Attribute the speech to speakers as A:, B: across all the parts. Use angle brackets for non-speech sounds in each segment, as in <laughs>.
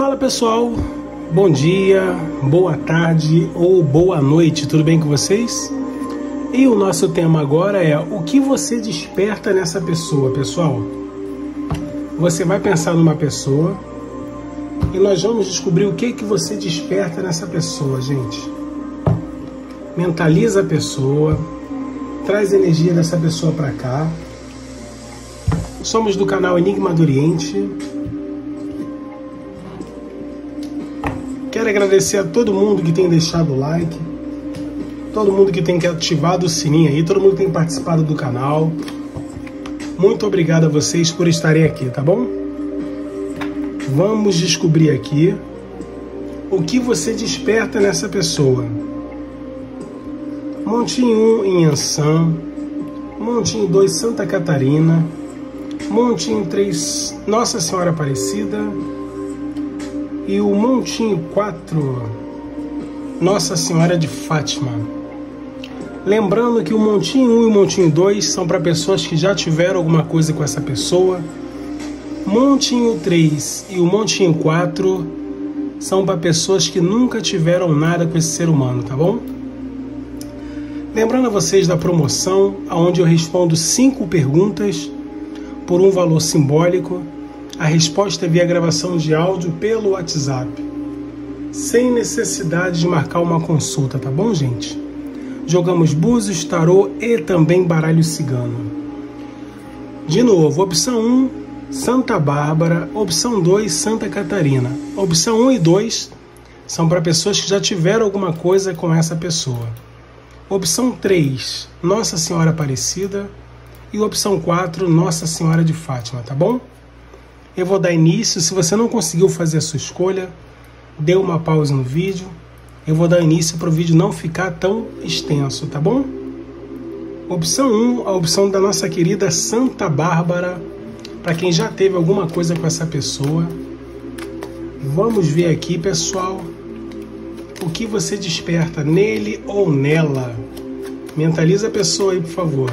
A: Fala pessoal, bom dia, boa tarde ou boa noite, tudo bem com vocês? E o nosso tema agora é o que você desperta nessa pessoa, pessoal? Você vai pensar numa pessoa e nós vamos descobrir o que que você desperta nessa pessoa, gente. Mentaliza a pessoa, traz energia dessa pessoa para cá. Somos do canal Enigma do Oriente Quero agradecer a todo mundo que tem deixado o like, todo mundo que tem ativado o sininho aí, todo mundo que tem participado do canal. Muito obrigado a vocês por estarem aqui, tá bom? Vamos descobrir aqui o que você desperta nessa pessoa. Montinho 1 em Ansan, Montinho 2 Santa Catarina, Montinho 3 Nossa Senhora Aparecida, e o Montinho 4, Nossa Senhora de Fátima. Lembrando que o Montinho 1 e o Montinho 2 são para pessoas que já tiveram alguma coisa com essa pessoa. Montinho 3 e o Montinho 4 são para pessoas que nunca tiveram nada com esse ser humano, tá bom? Lembrando a vocês da promoção, onde eu respondo cinco perguntas por um valor simbólico a resposta é via gravação de áudio pelo WhatsApp, sem necessidade de marcar uma consulta, tá bom, gente? Jogamos búzios, tarô e também baralho cigano. De novo, opção 1, Santa Bárbara, opção 2, Santa Catarina. Opção 1 e 2 são para pessoas que já tiveram alguma coisa com essa pessoa. Opção 3, Nossa Senhora Aparecida. E opção 4, Nossa Senhora de Fátima, tá bom? Eu vou dar início. Se você não conseguiu fazer a sua escolha, dê uma pausa no vídeo. Eu vou dar início para o vídeo não ficar tão extenso, tá bom? Opção 1, a opção da nossa querida Santa Bárbara, para quem já teve alguma coisa com essa pessoa. Vamos ver aqui, pessoal, o que você desperta nele ou nela. Mentaliza a pessoa aí, por favor.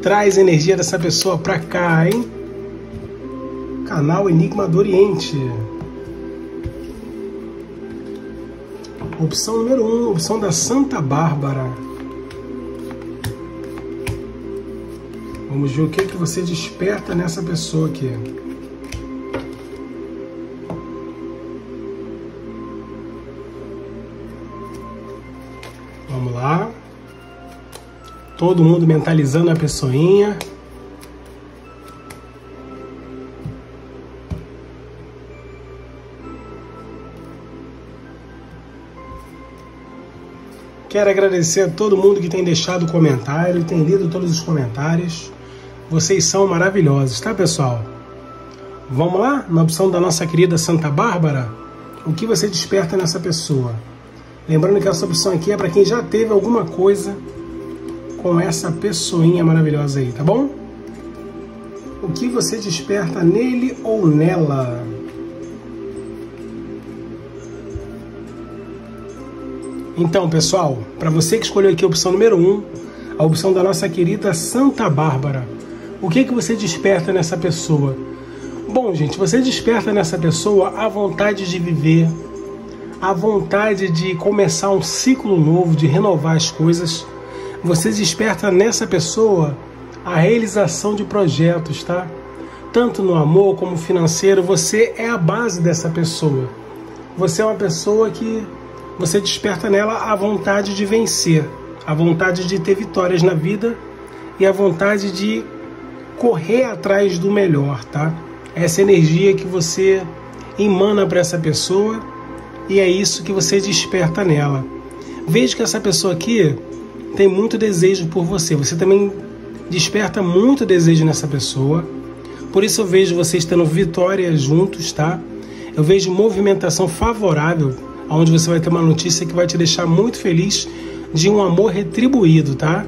A: Traz energia dessa pessoa para cá, hein? Canal Enigma do Oriente. Opção número 1, um, opção da Santa Bárbara. Vamos ver o que, que você desperta nessa pessoa aqui. Vamos lá. Todo mundo mentalizando a pessoinha. Quero agradecer a todo mundo que tem deixado comentário, tem lido todos os comentários. Vocês são maravilhosos, tá, pessoal? Vamos lá? Na opção da nossa querida Santa Bárbara, o que você desperta nessa pessoa? Lembrando que essa opção aqui é para quem já teve alguma coisa com essa pessoinha maravilhosa aí, tá bom? O que você desperta nele ou nela? Então, pessoal, para você que escolheu aqui a opção número 1, um, a opção da nossa querida Santa Bárbara, o que, que você desperta nessa pessoa? Bom, gente, você desperta nessa pessoa a vontade de viver, a vontade de começar um ciclo novo, de renovar as coisas. Você desperta nessa pessoa a realização de projetos, tá? Tanto no amor como financeiro, você é a base dessa pessoa. Você é uma pessoa que você desperta nela a vontade de vencer, a vontade de ter vitórias na vida e a vontade de correr atrás do melhor, tá? Essa energia que você emana para essa pessoa e é isso que você desperta nela. Veja que essa pessoa aqui tem muito desejo por você. Você também desperta muito desejo nessa pessoa. Por isso eu vejo vocês tendo vitórias juntos, tá? Eu vejo movimentação favorável onde você vai ter uma notícia que vai te deixar muito feliz de um amor retribuído, tá?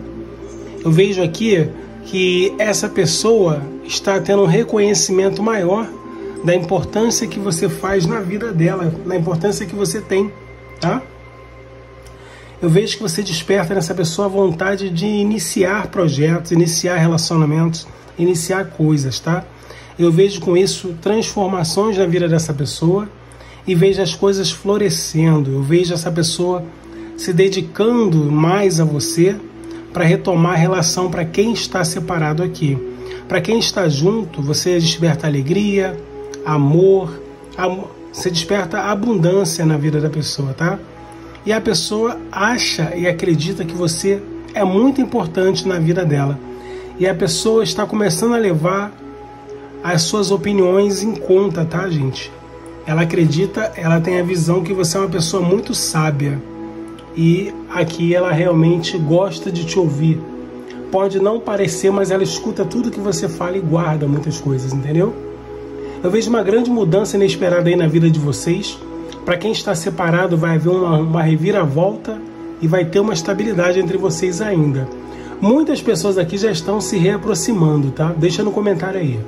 A: Eu vejo aqui que essa pessoa está tendo um reconhecimento maior da importância que você faz na vida dela, na importância que você tem, tá? Eu vejo que você desperta nessa pessoa a vontade de iniciar projetos, iniciar relacionamentos, iniciar coisas, tá? Eu vejo com isso transformações na vida dessa pessoa e vejo as coisas florescendo. Eu vejo essa pessoa se dedicando mais a você para retomar a relação para quem está separado aqui. Para quem está junto, você desperta alegria, amor, am você desperta abundância na vida da pessoa, tá? E a pessoa acha e acredita que você é muito importante na vida dela. E a pessoa está começando a levar as suas opiniões em conta, tá, gente? Ela acredita, ela tem a visão que você é uma pessoa muito sábia. E aqui ela realmente gosta de te ouvir. Pode não parecer, mas ela escuta tudo que você fala e guarda muitas coisas, entendeu? Eu vejo uma grande mudança inesperada aí na vida de vocês. Para quem está separado, vai haver uma, uma reviravolta e vai ter uma estabilidade entre vocês ainda. Muitas pessoas aqui já estão se reaproximando, tá? Deixa no comentário aí.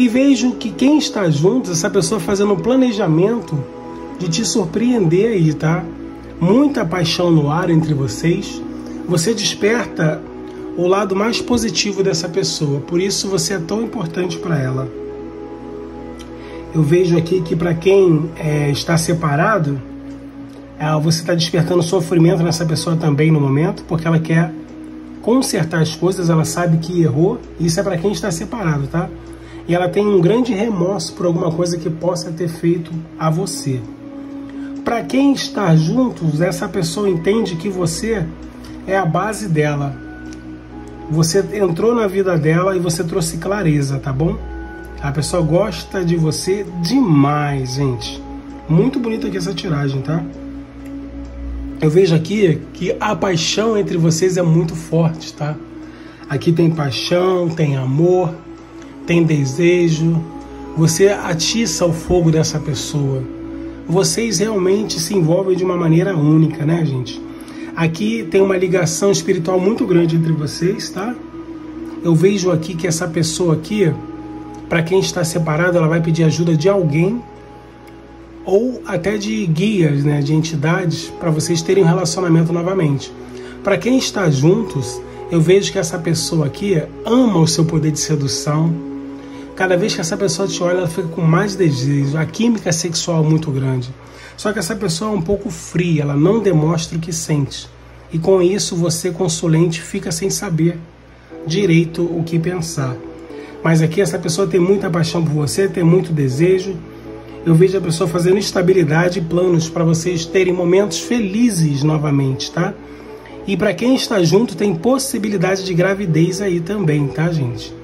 A: E vejo que quem está junto, essa pessoa fazendo um planejamento de te surpreender aí, tá? Muita paixão no ar entre vocês. Você desperta o lado mais positivo dessa pessoa, por isso você é tão importante para ela. Eu vejo aqui que para quem é, está separado, é, você está despertando sofrimento nessa pessoa também no momento, porque ela quer consertar as coisas, ela sabe que errou, isso é para quem está separado, tá? E ela tem um grande remorso por alguma coisa que possa ter feito a você. Para quem está juntos, essa pessoa entende que você é a base dela. Você entrou na vida dela e você trouxe clareza, tá bom? A pessoa gosta de você demais, gente. Muito bonita aqui essa tiragem, tá? eu vejo aqui que a paixão entre vocês é muito forte, tá? Aqui tem paixão, tem amor, tem desejo. Você atiça o fogo dessa pessoa. Vocês realmente se envolvem de uma maneira única, né, gente? Aqui tem uma ligação espiritual muito grande entre vocês, tá? Eu vejo aqui que essa pessoa aqui, para quem está separado, ela vai pedir ajuda de alguém ou até de guias, né, de entidades, para vocês terem um relacionamento novamente. Para quem está juntos, eu vejo que essa pessoa aqui ama o seu poder de sedução. Cada vez que essa pessoa te olha, ela fica com mais desejo. A química sexual é muito grande. Só que essa pessoa é um pouco fria, ela não demonstra o que sente. E com isso, você, consulente, fica sem saber direito o que pensar. Mas aqui essa pessoa tem muita paixão por você, tem muito desejo eu vejo a pessoa fazendo estabilidade e planos para vocês terem momentos felizes novamente, tá? E para quem está junto, tem possibilidade de gravidez aí também, tá, gente?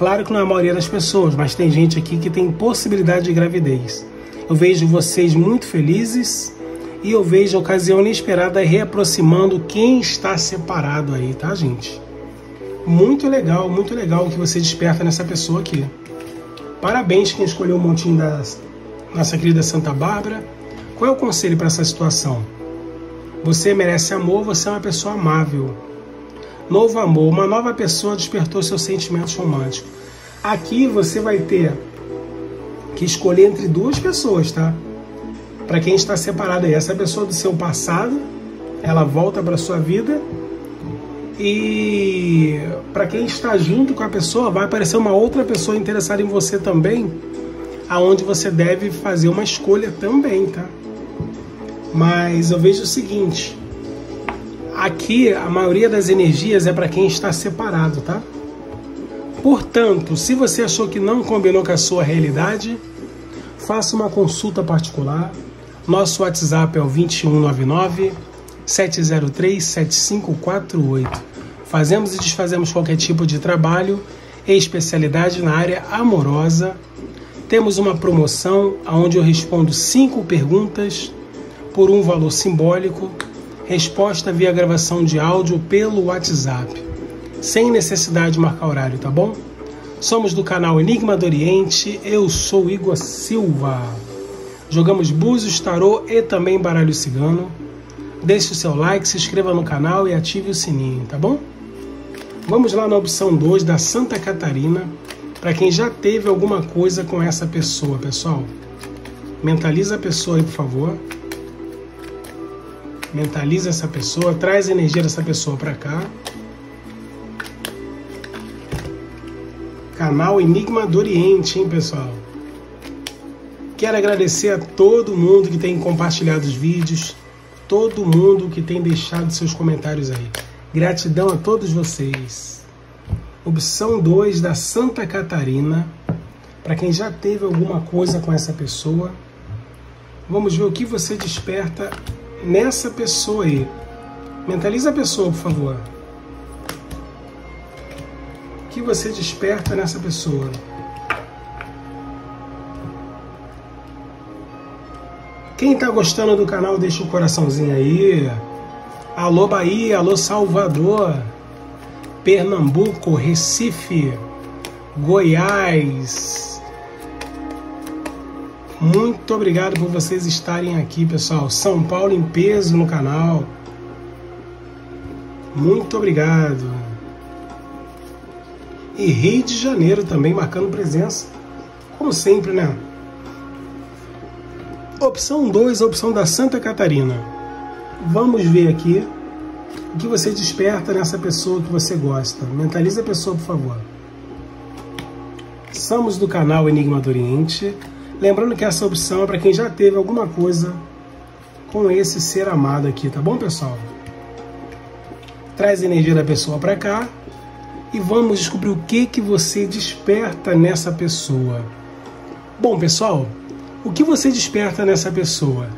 A: Claro que não é a maioria das pessoas, mas tem gente aqui que tem possibilidade de gravidez. Eu vejo vocês muito felizes e eu vejo a ocasião inesperada reaproximando quem está separado aí, tá, gente? Muito legal, muito legal o que você desperta nessa pessoa aqui. Parabéns quem escolheu o montinho da nossa querida Santa Bárbara. Qual é o conselho para essa situação? Você merece amor, você é uma pessoa amável. Novo amor, uma nova pessoa despertou seus sentimentos românticos. Aqui você vai ter que escolher entre duas pessoas, tá? Para quem está separado aí, essa pessoa do seu passado, ela volta para sua vida e para quem está junto com a pessoa, vai aparecer uma outra pessoa interessada em você também, aonde você deve fazer uma escolha também, tá? Mas eu vejo o seguinte, aqui a maioria das energias é para quem está separado, tá? Portanto, se você achou que não combinou com a sua realidade, faça uma consulta particular. Nosso WhatsApp é o 2199 703 7548. Fazemos e desfazemos qualquer tipo de trabalho e especialidade na área amorosa. Temos uma promoção onde eu respondo cinco perguntas por um valor simbólico, resposta via gravação de áudio pelo WhatsApp, sem necessidade de marcar horário, tá bom? Somos do canal Enigma do Oriente, eu sou Igor Silva. Jogamos búzios, tarô e também baralho cigano. Deixe o seu like, se inscreva no canal e ative o sininho, tá bom? Vamos lá na opção 2 da Santa Catarina, para quem já teve alguma coisa com essa pessoa, pessoal. Mentaliza a pessoa aí, por favor. Mentaliza essa pessoa, traz a energia dessa pessoa para cá. Canal Enigma do Oriente, hein, pessoal? Quero agradecer a todo mundo que tem compartilhado os vídeos, todo mundo que tem deixado seus comentários aí. Gratidão a todos vocês. Opção 2 da Santa Catarina. Para quem já teve alguma coisa com essa pessoa, vamos ver o que você desperta nessa pessoa aí. Mentaliza a pessoa, por favor. O que você desperta nessa pessoa? Quem está gostando do canal, deixa o coraçãozinho aí. Alô Bahia, alô Salvador, Pernambuco, Recife, Goiás. Muito obrigado por vocês estarem aqui, pessoal. São Paulo em peso no canal. Muito obrigado. E Rio de Janeiro também marcando presença. Como sempre, né? Opção 2, a opção da Santa Catarina. Vamos ver aqui o que você desperta nessa pessoa que você gosta. Mentalize a pessoa, por favor. Somos do canal Enigma do Oriente. Lembrando que essa opção é para quem já teve alguma coisa com esse ser amado aqui, tá bom, pessoal? Traz a energia da pessoa para cá e vamos descobrir o que que você desperta nessa pessoa. Bom, pessoal, o que você desperta nessa pessoa?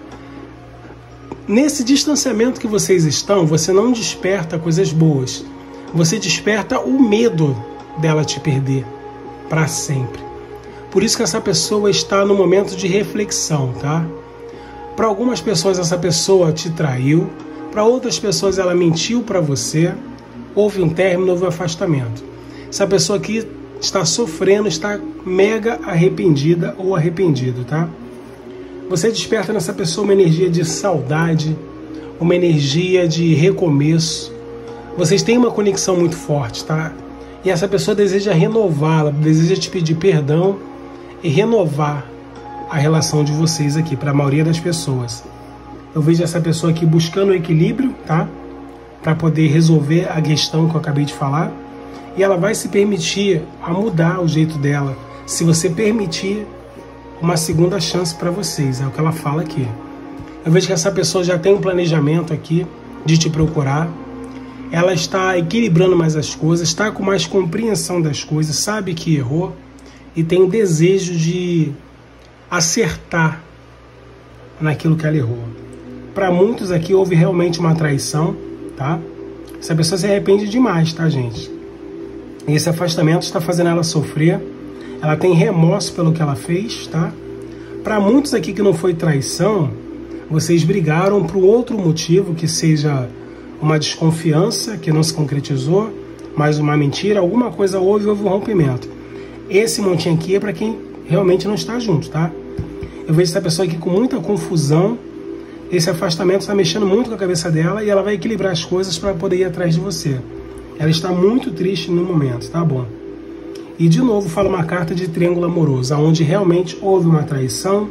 A: Nesse distanciamento que vocês estão, você não desperta coisas boas. Você desperta o medo dela te perder para sempre. Por isso que essa pessoa está no momento de reflexão, tá? Para algumas pessoas essa pessoa te traiu, para outras pessoas ela mentiu para você, houve um término, houve um afastamento. Essa pessoa aqui está sofrendo, está mega arrependida ou arrependido, tá? Você desperta nessa pessoa uma energia de saudade, uma energia de recomeço. Vocês têm uma conexão muito forte, tá? E essa pessoa deseja renová-la, deseja te pedir perdão e renovar a relação de vocês aqui para a maioria das pessoas. Eu vejo essa pessoa aqui buscando o equilíbrio, tá? Para poder resolver a questão que eu acabei de falar e ela vai se permitir a mudar o jeito dela, se você permitir uma segunda chance para vocês, é o que ela fala aqui. Eu vejo que essa pessoa já tem um planejamento aqui de te procurar, ela está equilibrando mais as coisas, está com mais compreensão das coisas, sabe que errou e tem desejo de acertar naquilo que ela errou. Para muitos aqui houve realmente uma traição, tá? Essa pessoa se arrepende demais, tá, gente? Esse afastamento está fazendo ela sofrer. Ela tem remorso pelo que ela fez, tá? Para muitos aqui que não foi traição, vocês brigaram por outro motivo, que seja uma desconfiança que não se concretizou, mais uma mentira, alguma coisa houve, houve um rompimento. Esse montinho aqui é para quem realmente não está junto, tá? Eu vejo essa pessoa aqui com muita confusão. Esse afastamento está mexendo muito com a cabeça dela e ela vai equilibrar as coisas para poder ir atrás de você. Ela está muito triste no momento, tá bom? E de novo fala uma carta de triângulo amoroso, onde realmente houve uma traição,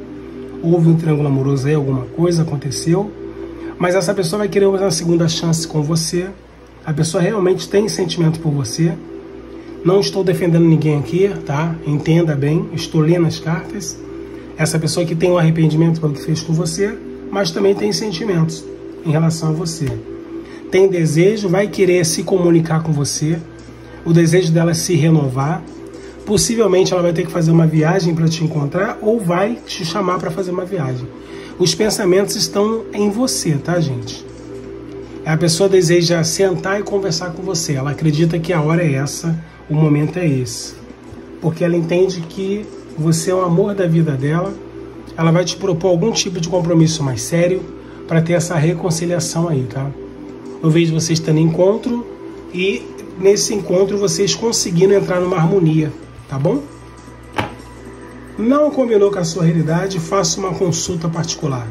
A: houve um triângulo amoroso aí, alguma coisa aconteceu, mas essa pessoa vai querer uma segunda chance com você. A pessoa realmente tem sentimento por você. Não estou defendendo ninguém aqui, tá? Entenda bem, estou lendo as cartas. Essa pessoa que tem um arrependimento pelo que fez com você, mas também tem sentimentos em relação a você tem desejo, vai querer se comunicar com você, o desejo dela é se renovar. Possivelmente ela vai ter que fazer uma viagem para te encontrar ou vai te chamar para fazer uma viagem. Os pensamentos estão em você, tá, gente? A pessoa deseja sentar e conversar com você. Ela acredita que a hora é essa, o momento é esse. Porque ela entende que você é o amor da vida dela. Ela vai te propor algum tipo de compromisso mais sério para ter essa reconciliação aí, tá? Eu vejo vocês tendo encontro e nesse encontro vocês conseguindo entrar numa harmonia, tá bom? Não combinou com a sua realidade? Faça uma consulta particular.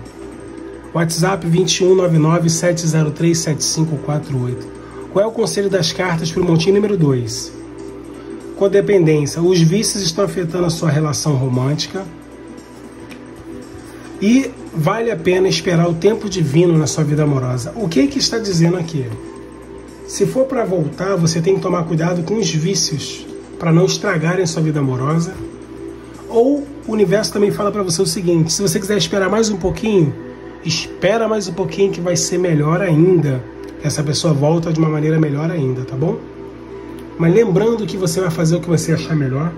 A: WhatsApp 21997037548. Qual é o conselho das cartas para o montinho número 2? Codependência. Os vícios estão afetando a sua relação romântica. E vale a pena esperar o tempo divino na sua vida amorosa. O que que está dizendo aqui? Se for para voltar, você tem que tomar cuidado com os vícios para não estragarem sua vida amorosa. Ou o universo também fala para você o seguinte: se você quiser esperar mais um pouquinho, espera mais um pouquinho que vai ser melhor ainda. Essa pessoa volta de uma maneira melhor ainda, tá bom? Mas lembrando que você vai fazer o que você achar melhor.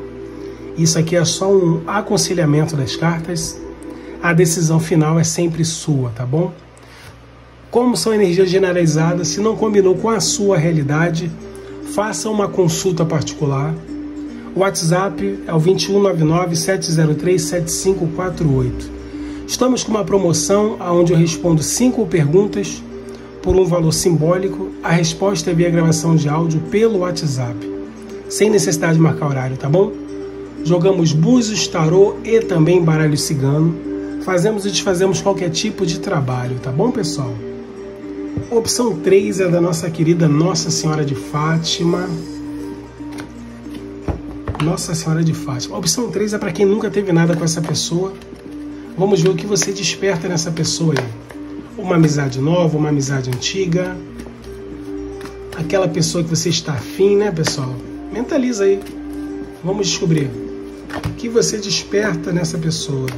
A: Isso aqui é só um aconselhamento das cartas. A decisão final é sempre sua, tá bom? Como são energias generalizadas, se não combinou com a sua realidade, faça uma consulta particular. O WhatsApp é o 2199-703-7548. Estamos com uma promoção onde eu respondo cinco perguntas por um valor simbólico. A resposta é via gravação de áudio pelo WhatsApp, sem necessidade de marcar horário, tá bom? Jogamos búzios, tarô e também baralho cigano. Fazemos e desfazemos qualquer tipo de trabalho, tá bom, pessoal? Opção 3 é da nossa querida Nossa Senhora de Fátima. Nossa Senhora de Fátima. opção 3 é para quem nunca teve nada com essa pessoa. Vamos ver o que você desperta nessa pessoa aí. Uma amizade nova, uma amizade antiga. Aquela pessoa que você está afim, né, pessoal? Mentaliza aí. Vamos descobrir. O que você desperta nessa pessoa?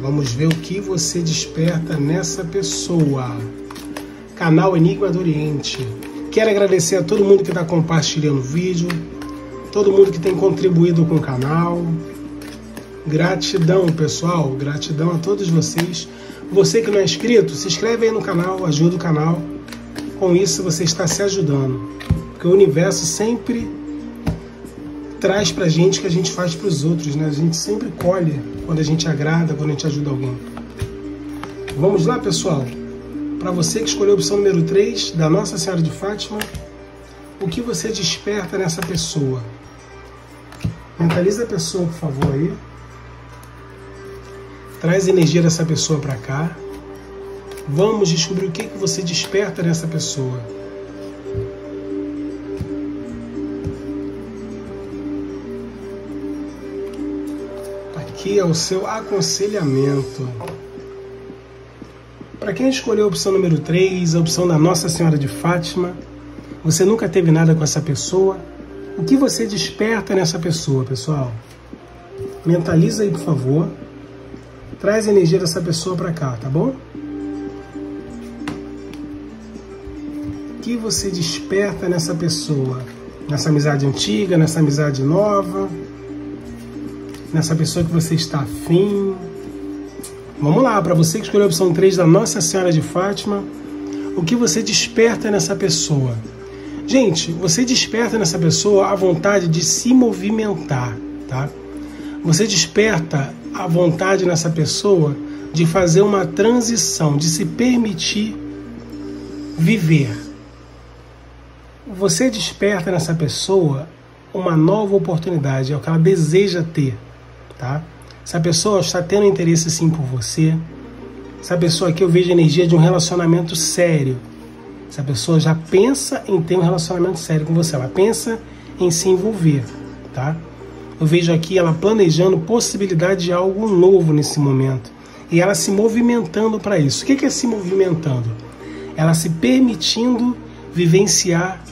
A: Vamos ver o que você desperta nessa pessoa. Canal Enigma do Oriente. Quero agradecer a todo mundo que está compartilhando o vídeo, todo mundo que tem contribuído com o canal. Gratidão, pessoal. Gratidão a todos vocês. Você que não é inscrito, se inscreve aí no canal, ajuda o canal. Com isso você está se ajudando. Porque o universo sempre traz pra gente o que a gente faz para os outros, né? A gente sempre colhe quando a gente agrada, quando a gente ajuda alguém. Vamos lá, pessoal? Para você que escolheu a opção número 3 da Nossa Senhora de Fátima, o que você desperta nessa pessoa? Mentaliza a pessoa, por favor, aí. Traz a energia dessa pessoa para cá. Vamos descobrir o que, que você desperta nessa pessoa. aqui é o seu aconselhamento. Para quem escolheu a opção número 3, a opção da Nossa Senhora de Fátima, você nunca teve nada com essa pessoa, o que você desperta nessa pessoa, pessoal? Mentaliza aí, por favor. Traz a energia dessa pessoa para cá, tá bom? O que você desperta nessa pessoa? Nessa amizade antiga, nessa amizade nova? nessa pessoa que você está afim. Vamos lá, para você que escolheu a opção 3 da Nossa Senhora de Fátima, o que você desperta nessa pessoa? Gente, você desperta nessa pessoa a vontade de se movimentar, tá? Você desperta a vontade nessa pessoa de fazer uma transição, de se permitir viver. Você desperta nessa pessoa uma nova oportunidade, é o que ela deseja ter tá? Se a pessoa está tendo interesse sim por você, se a pessoa aqui eu vejo a energia de um relacionamento sério, se a pessoa já pensa em ter um relacionamento sério com você, ela pensa em se envolver, tá? Eu vejo aqui ela planejando possibilidade de algo novo nesse momento e ela se movimentando para isso. O que é se movimentando? Ela se permitindo vivenciar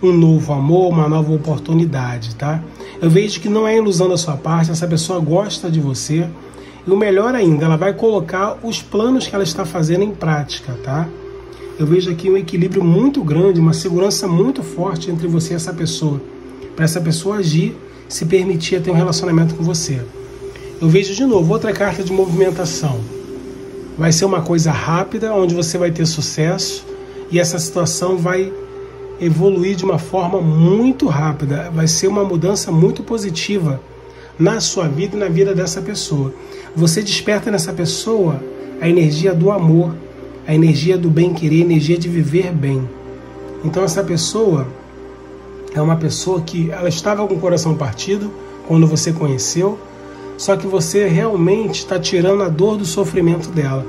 A: um novo amor, uma nova oportunidade, tá? Eu vejo que não é ilusão da sua parte, essa pessoa gosta de você. E o melhor ainda, ela vai colocar os planos que ela está fazendo em prática, tá? Eu vejo aqui um equilíbrio muito grande, uma segurança muito forte entre você e essa pessoa. Para essa pessoa agir, se permitir ter um relacionamento com você. Eu vejo de novo outra carta de movimentação. Vai ser uma coisa rápida, onde você vai ter sucesso e essa situação vai evoluir de uma forma muito rápida, vai ser uma mudança muito positiva na sua vida e na vida dessa pessoa. Você desperta nessa pessoa a energia do amor, a energia do bem-querer, a energia de viver bem. Então essa pessoa é uma pessoa que ela estava com o coração partido quando você conheceu, só que você realmente está tirando a dor do sofrimento dela.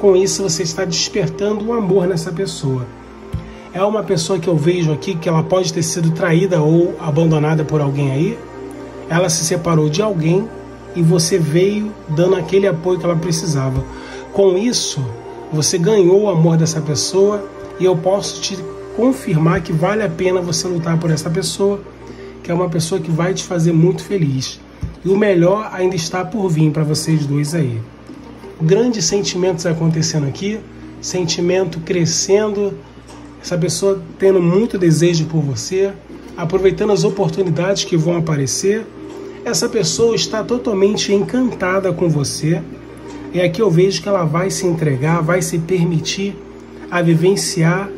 A: Com isso você está despertando o amor nessa pessoa é uma pessoa que eu vejo aqui que ela pode ter sido traída ou abandonada por alguém aí. Ela se separou de alguém e você veio dando aquele apoio que ela precisava. Com isso, você ganhou o amor dessa pessoa e eu posso te confirmar que vale a pena você lutar por essa pessoa, que é uma pessoa que vai te fazer muito feliz. E o melhor ainda está por vir para vocês dois aí. Grandes sentimentos acontecendo aqui, sentimento crescendo, essa pessoa tendo muito desejo por você, aproveitando as oportunidades que vão aparecer. Essa pessoa está totalmente encantada com você. E aqui eu vejo que ela vai se entregar, vai se permitir a vivenciar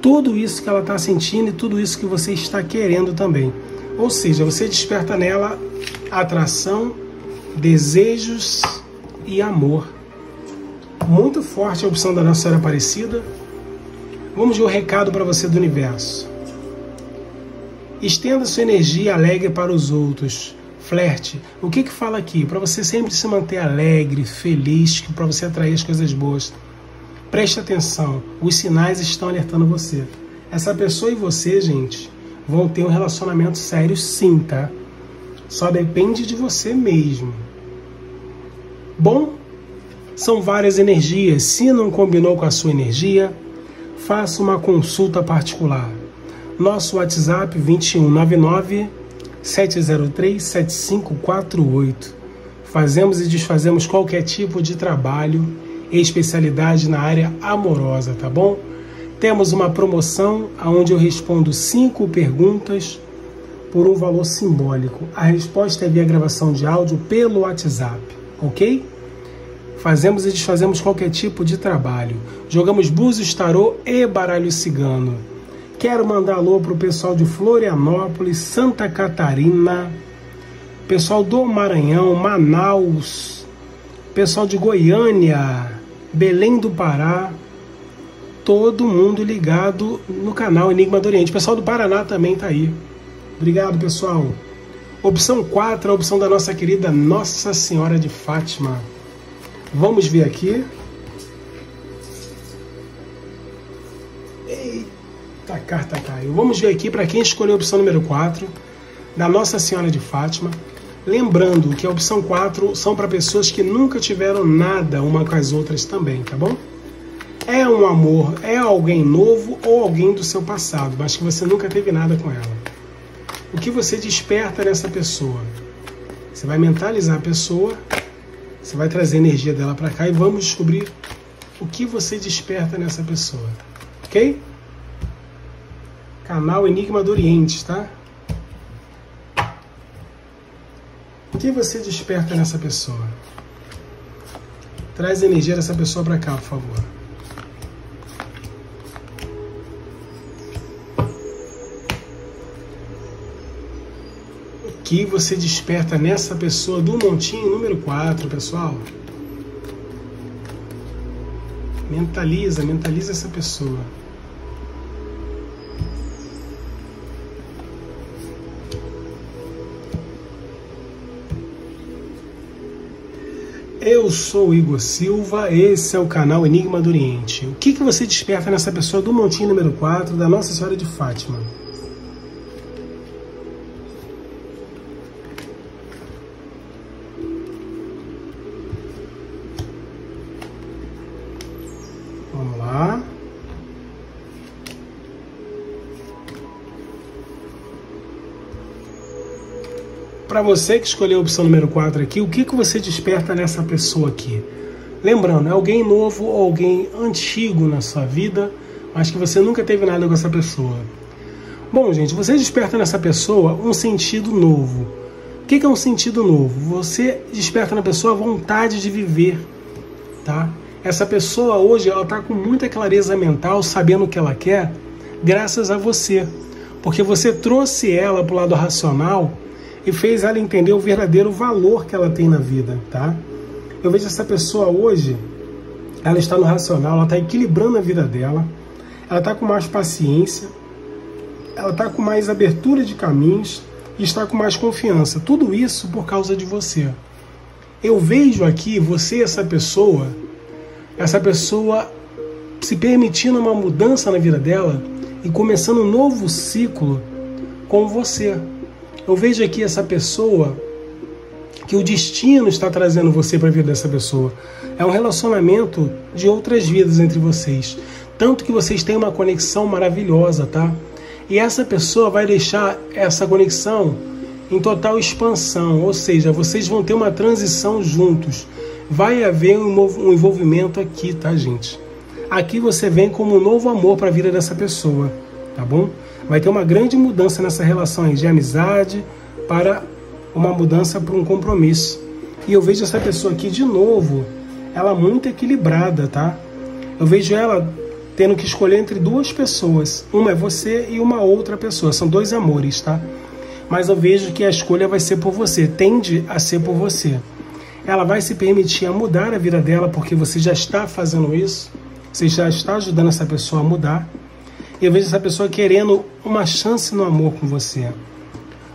A: tudo isso que ela está sentindo e tudo isso que você está querendo também. Ou seja, você desperta nela atração, desejos e amor. Muito forte a opção da Nossa Senhora Aparecida. Vamos ver o recado para você do universo. Estenda sua energia alegre para os outros. Flerte. O que que fala aqui? Para você sempre se manter alegre, feliz, para você atrair as coisas boas. Preste atenção, os sinais estão alertando você. Essa pessoa e você, gente, vão ter um relacionamento sério sim, tá? Só depende de você mesmo. Bom, são várias energias. Se não combinou com a sua energia, faça uma consulta particular. Nosso WhatsApp 2199 703 7548. Fazemos e desfazemos qualquer tipo de trabalho especialidade na área amorosa, tá bom? Temos uma promoção onde eu respondo cinco perguntas por um valor simbólico. A resposta é via gravação de áudio pelo WhatsApp, ok? Fazemos e desfazemos qualquer tipo de trabalho. Jogamos búzios, tarô e baralho cigano. Quero mandar alô para o pessoal de Florianópolis, Santa Catarina, pessoal do Maranhão, Manaus, pessoal de Goiânia, Belém do Pará, todo mundo ligado no canal Enigma do Oriente. O pessoal do Paraná também está aí. Obrigado, pessoal. Opção 4, a opção da nossa querida Nossa Senhora de Fátima. Vamos ver aqui. Eita, carta caiu. Vamos ver aqui para quem escolheu a opção número 4, da Nossa Senhora de Fátima. Lembrando que a opção 4 são para pessoas que nunca tiveram nada uma com as outras também, tá bom? É um amor, é alguém novo ou alguém do seu passado, mas que você nunca teve nada com ela. O que você desperta nessa pessoa? Você vai mentalizar a pessoa, você vai trazer a energia dela para cá e vamos descobrir o que você desperta nessa pessoa, ok? Canal Enigma do Oriente, tá? Que você desperta nessa pessoa? Traz a energia dessa pessoa para cá, por favor. O que você desperta nessa pessoa do montinho número 4, pessoal? Mentaliza, mentaliza essa pessoa. Eu sou Igor Silva, esse é o canal Enigma do Oriente. O que, que você desperta nessa pessoa do montinho número 4 da Nossa Senhora de Fátima? Para você que escolheu a opção número 4 aqui, o que, que você desperta nessa pessoa aqui? Lembrando, é alguém novo ou alguém antigo na sua vida, mas que você nunca teve nada com essa pessoa. Bom, gente, você desperta nessa pessoa um sentido novo. O que, que é um sentido novo? Você desperta na pessoa a vontade de viver, tá? Essa pessoa hoje ela está com muita clareza mental, sabendo o que ela quer, graças a você, porque você trouxe ela para o lado racional e fez ela entender o verdadeiro valor que ela tem na vida, tá? Eu vejo essa pessoa hoje, ela está no racional, ela está equilibrando a vida dela, ela está com mais paciência, ela está com mais abertura de caminhos e está com mais confiança. Tudo isso por causa de você. Eu vejo aqui você, essa pessoa, essa pessoa se permitindo uma mudança na vida dela e começando um novo ciclo com você. Eu vejo aqui essa pessoa que o destino está trazendo você para a vida dessa pessoa. É um relacionamento de outras vidas entre vocês. Tanto que vocês têm uma conexão maravilhosa, tá? E essa pessoa vai deixar essa conexão em total expansão, ou seja, vocês vão ter uma transição juntos. Vai haver um envolvimento aqui, tá, gente? Aqui você vem como um novo amor para a vida dessa pessoa, tá bom? Vai ter uma grande mudança nessa relação de amizade para uma mudança para um compromisso. E eu vejo essa pessoa aqui de novo, ela muito equilibrada, tá? Eu vejo ela tendo que escolher entre duas pessoas. Uma é você e uma outra pessoa. São dois amores, tá? Mas eu vejo que a escolha vai ser por você, tende a ser por você. Ela vai se permitir a mudar a vida dela porque você já está fazendo isso. Você já está ajudando essa pessoa a mudar. E eu vejo essa pessoa querendo uma chance no amor com você.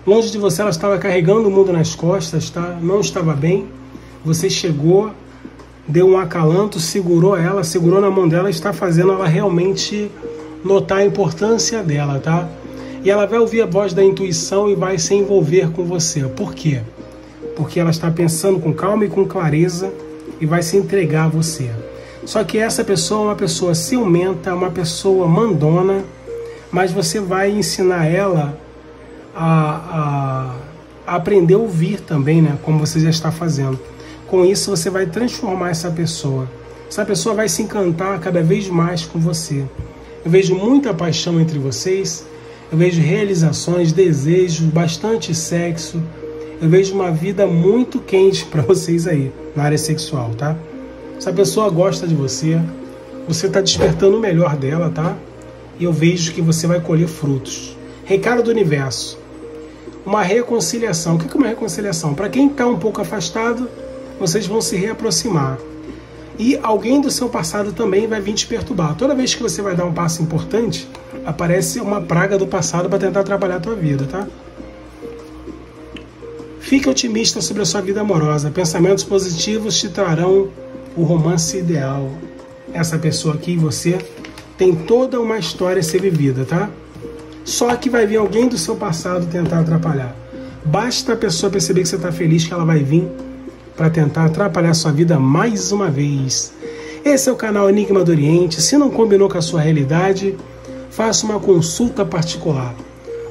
A: Longe de você, ela estava carregando o mundo nas costas, tá? Não estava bem. Você chegou, deu um acalanto, segurou ela, segurou na mão dela, está fazendo ela realmente notar a importância dela, tá? E ela vai ouvir a voz da intuição e vai se envolver com você. Por quê? Porque ela está pensando com calma e com clareza e vai se entregar a você. Só que essa pessoa é uma pessoa ciumenta, uma pessoa mandona, mas você vai ensinar ela a, a, aprender a ouvir também, né? Como você já está fazendo. Com isso, você vai transformar essa pessoa. Essa pessoa vai se encantar cada vez mais com você. Eu vejo muita paixão entre vocês. Eu vejo realizações, desejos, bastante sexo. Eu vejo uma vida muito quente para <laughs> vocês aí, na área sexual, tá? Essa pessoa gosta de você. Você está despertando o melhor dela, tá? E eu vejo que você vai colher frutos. Recado do universo uma reconciliação. O que é uma reconciliação? Para quem está um pouco afastado, vocês vão se reaproximar. E alguém do seu passado também vai vir te perturbar. Toda vez que você vai dar um passo importante, aparece uma praga do passado para tentar atrapalhar a tua vida, tá? Fique otimista sobre a sua vida amorosa. Pensamentos positivos te trarão o romance ideal. Essa pessoa aqui, você, tem toda uma história a ser vivida, tá? Só que vai vir alguém do seu passado tentar atrapalhar. Basta a pessoa perceber que você está feliz que ela vai vir para tentar atrapalhar sua vida mais uma vez. Esse é o canal Enigma do Oriente. Se não combinou com a sua realidade, faça uma consulta particular.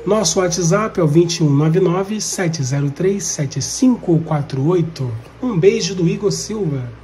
A: Nosso WhatsApp é o 2199 703 7548. Um beijo do Igor Silva.